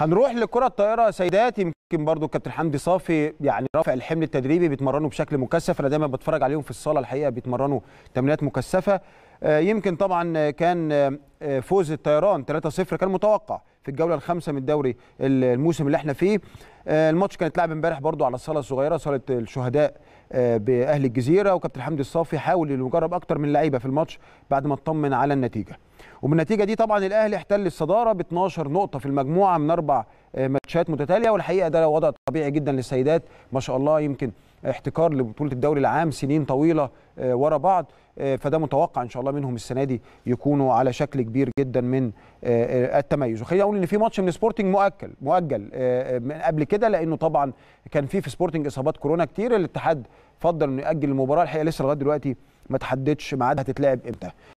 هنروح لكرة الطائرة. سيدات يمكن برضو كابتن حمدي صافي يعني رافع الحمل التدريبي بيتمرنوا بشكل مكثف. أنا دايما بتفرج عليهم في الصالة الحقيقة بيتمرنوا تمرينات مكثفة. آه، يمكن طبعا كان آه، فوز الطيران 3-0 كان متوقع في الجولة الخامسة من الدوري الموسم اللي إحنا فيه. آه، الماتش كان اتلعب امبارح برضو على الصالة الصغيرة صالة الشهداء باهل الجزيرة. وكابتن حمدي الصافي حاول انه يجرب أكتر من لعيبة في الماتش بعد ما اطمن على النتيجة. وبالنتيجه دي طبعا الأهلي احتل الصدارة ب 12 نقطة في المجموعة من أربع آه، ماتشات متتالية والحقيقة ده وضع طبيعي جدا للسيدات. ما شاء الله يمكن احتكار لبطولة الدوري العام سنين طويلة آه، ورا بعض آه، فده متوقع إن شاء الله منهم السنة دي يكونوا على شكل كبير جدا من التميز. وخليني أقول إن في ماتش من سبورتنج مؤجل مؤجل من قبل كده لأنه طبعا كان في في سبورتنج إصابات كورونا كتير. الاتحاد فضل إنه يأجل المباراة الحقيقة لسه لغاية دلوقتي ما تحددش ميعادها هتتلعب إمتى.